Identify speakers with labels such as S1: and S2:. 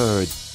S1: heard